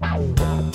Bye.